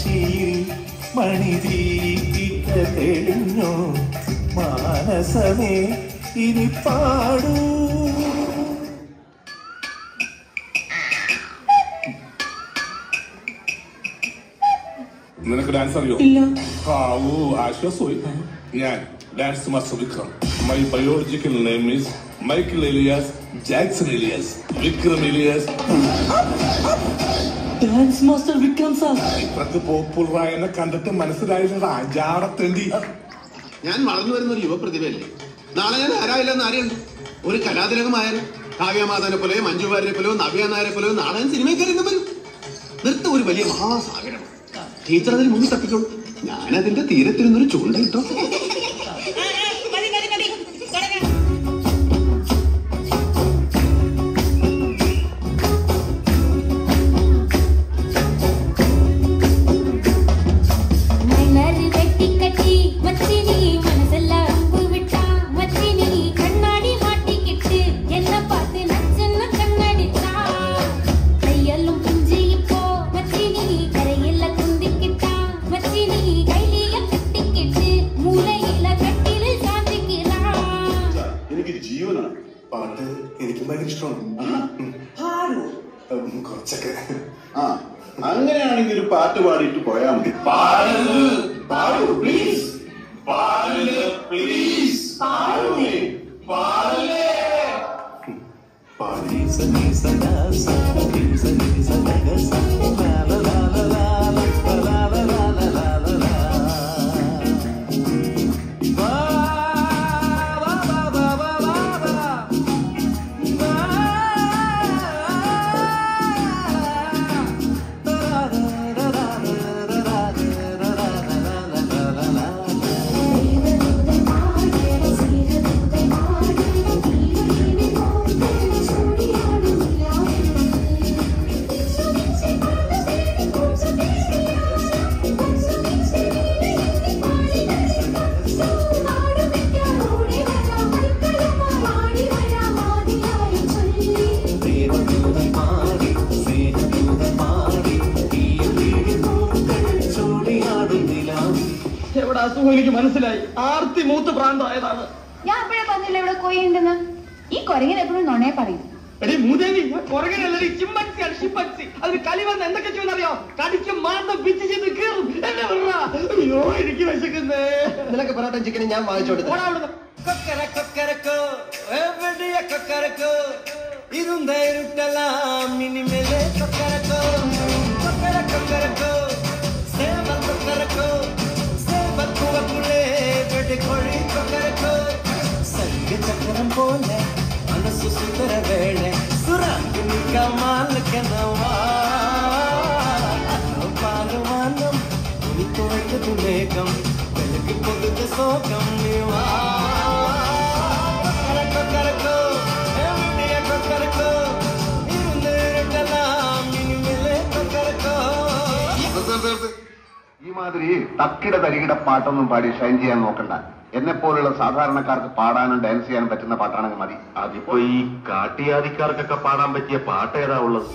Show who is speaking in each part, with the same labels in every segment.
Speaker 1: മനശിയിൽ മണിതീറ്റ തെളിഞ്ഞു. മാനസമേ ഇനി പാടൂ.
Speaker 2: നിനക്ക് ഡാൻസ് അറിയോ?
Speaker 1: ഇല്ല.
Speaker 2: ആ ഓ ആശ്വാസമായി. ഞാൻ dance master Vikram. My biological name is Michael alias Jackson alias Vikram alias
Speaker 1: dance master Vikram sir
Speaker 2: ഇത്രക്ക് പോപ്പുലറായ എന്നെ കണ്ടിട്ട് മനസ്സിലായില്ലടാ ജാടത്തേണ്ടി
Speaker 3: ഞാൻ വളർന്നു വരുന്ന ഒരു യുവപ്രതിഭയല്ലേ? നാളെ ഞാൻ ആരായില്ലെന്ന് ആരെയുണ്ട്? ഒരു കലാതിലകമായാലും കാവ്യമാതാനെ പോലെയോ മഞ്ജു വാര്യരെ പോലെയോ നവ്യ നായരെ പോലെയോ നാളെ ഞാൻ സിനിമയിൽ കയറി വരും. നൃത്തം ഒരു വലിയ മഹാസാഗരം. ടീച്ചർ അതിൽ മുങ്ങി തപ്പിക്കോളൂ. ഞാനതിന്റെ തീരത്തിരുന്നൊരു ചൂണ്ടയിട്ടോ.
Speaker 4: മതി
Speaker 3: അങ്ങനെയാണെങ്കിൽ ഒരു പാട്ട് പാടിയിട്ട് പോയാൽ മതി പാടൂ പ്ലീസ് പ്ലീസ്
Speaker 5: പാടി
Speaker 1: സനി സദാ സനി സനി സദഗ
Speaker 6: എന്താണെന്ന് അസുഖം എനിക്ക് മനസ്സിലായി. ആർത്തി മൂത്ത് പ്രാന്തമായതാണ്
Speaker 7: ഞാൻ അപ്പോഴേ പറഞ്ഞില്ല ഇവിടെ കൊയ്യുണ്ടെന്ന് ഈ കൊരങ്ങനെ എപ്പോഴും നുണയെ പറയും.
Speaker 6: എടി മൂദേവി കൊരങ്ങനല്ലൊരു എന്തൊക്കെ എന്നെ അയ്യോ
Speaker 8: നിനക്ക് ചിക്കൻ ഞാൻ
Speaker 9: ഇനിമേലെ കൊക്കരക്കോ. போல மனசு சுந்தர வேளை சுறாக்கு நிக்காமலுக்கு பாலுவானம் துணி துவைக்குது மேகம் வெளுக்கு பொழுது சோகம் நீவா
Speaker 3: ഈ മാതിരി തക്കിട തരികിട പാട്ടൊന്നും പാടി ഷൈൻ ചെയ്യാൻ നോക്കണ്ട എന്നെ പോലുള്ള സാധാരണക്കാർക്ക് പാടാനും ഡാൻസ് ചെയ്യാനും പറ്റുന്ന പാട്ടാണെങ്കിൽ മതി.
Speaker 5: അതിപ്പോ ഈ കാട്ടിയാദിക്കാർക്കൊക്കെ പാടാൻ പറ്റിയ പാട്ട് ഏതാ ഉള്ളത്?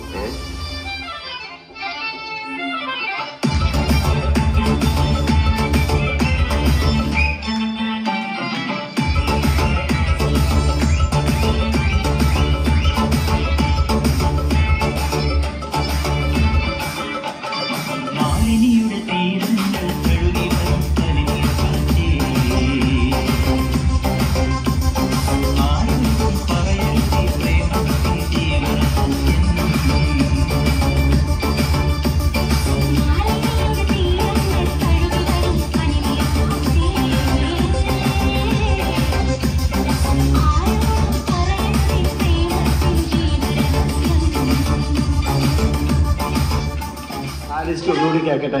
Speaker 8: ലിസ്റ്റ് ഒന്നുകൂടി കേക്കട്ടെ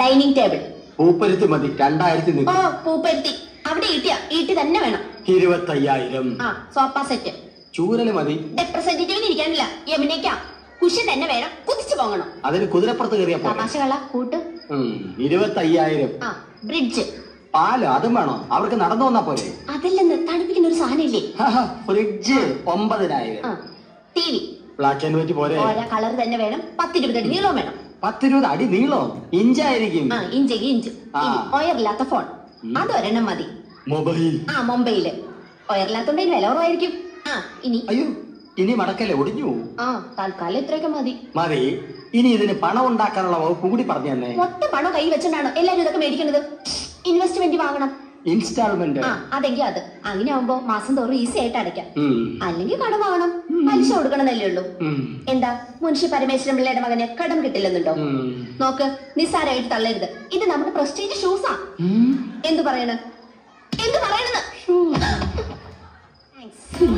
Speaker 7: ഡൈനിങ് ടേബിൾ.
Speaker 8: പൂപ്പരുത്തി മതി രണ്ടായിരത്തി
Speaker 7: ഓ പൂപ്പരുത്തി. അവിടെ ഈട്ടിയ ഈട്ടി തന്നെ വേണം.
Speaker 8: ഇരുപത്തയ്യായിരം.
Speaker 7: ആ സോഫ സെറ്റ്.
Speaker 8: ചൂരൽ മതി.
Speaker 7: റെപ്രസെന്റേറ്റീവിന് ഇരിക്കാനില്ല. യമുനയ്ക്ക. കുഷൻ തന്നെ വേണം. കുതിച്ചു പോകണം.
Speaker 8: അതിന് കുതിരപ്പുറത്ത് കയറിയാ പോലെ
Speaker 7: തമാശകള കൂട്ട്.
Speaker 8: ഇരുപത്തയ്യായിരം.
Speaker 7: ആ ബ്രിഡ്ജ്
Speaker 8: പാൽ അതും വേണോ? അവർക്ക് നടന്നു വന്നാ പോലെ
Speaker 7: അതില്ലെന്ന് തണുപ്പിക്കുന്ന ഒരു സാധനം ഇല്ലേ
Speaker 8: ഫ്രിഡ്ജ് ഒമ്പതിനായിരം.
Speaker 7: T
Speaker 8: V. Black and white
Speaker 7: ഓരോ കളർ തന്നെ വേണം. പത്തിരുപത്തെട്ട് നീളം വേണം.
Speaker 8: പത്തിരുപത് അടി നീളോ ഇഞ്ചായിരിക്കും.
Speaker 7: ആ ഇഞ്ചെങ്കിൽ ഇഞ്ച്.
Speaker 8: ആ.
Speaker 7: ഒയറില്ലാത്ത ഫോൺ അതൊരെണ്ണം മതി.
Speaker 8: മൊബൈൽ.
Speaker 7: ആ മുംബൈയിൽ ഒയറില്ലാത്തോണ്ടെങ്കിൽ വില കുറവായിരിക്കും. ആ ഇനി.
Speaker 8: അയ്യോ ഇനി മടക്കല്ലേ ഒടിഞ്ഞു പോവും.
Speaker 7: ആ തൽക്കാലം ഇത്രയൊക്കെ മതി.
Speaker 8: മതി. ഇനി ഇതിന് പണം ഉണ്ടാക്കാനുള്ള വകുപ്പ് കൂടി പറഞ്ഞു തന്നെ.
Speaker 7: മൊത്തം പണം കൈ വെച്ചാണ് എല്ലാരും ഇതൊക്കെ മേടിക്കുന്നത് ഇൻവെസ്റ്റ്മെന്റ് വാങ്ങണം.
Speaker 8: ഇൻസ്റ്റാൾമെന്റ്.
Speaker 7: അതെങ്കിൽ അത്. അങ്ങനെ ആവുമ്പോ മാസം തോറും ഈസി ആയിട്ട് അടയ്ക്കാം. അല്ലെങ്കിൽ കടം വാങ്ങണം. പലിശ കൊടുക്കണമെന്നല്ലേ ഉള്ളൂ. എന്താ? മുൻഷി പരമേശ്വരൻ പിള്ളയുടെ മകന് കടം കിട്ടില്ലെന്നുണ്ടോ? നോക്ക് നിസ്സാരമായിട്ട് തള്ളരുത്. ഇത് നമ്മുടെ പ്രസ്റ്റീജ് ഷൂസാ എന്തു പറയണ? എന്തു പറയണെന്ന്?
Speaker 10: Chin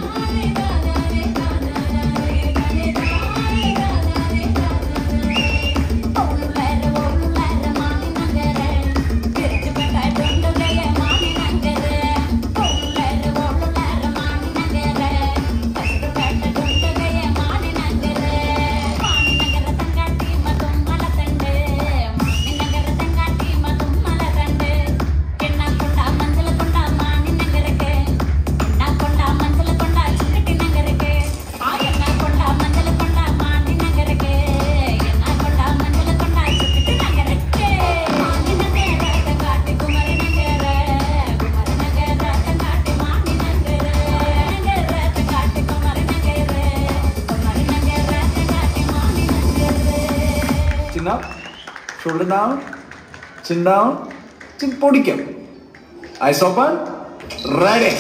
Speaker 10: ചുടുന്നാവും ചിണ്ടാവും ഐസ് ഓപ്പൺ റെഡി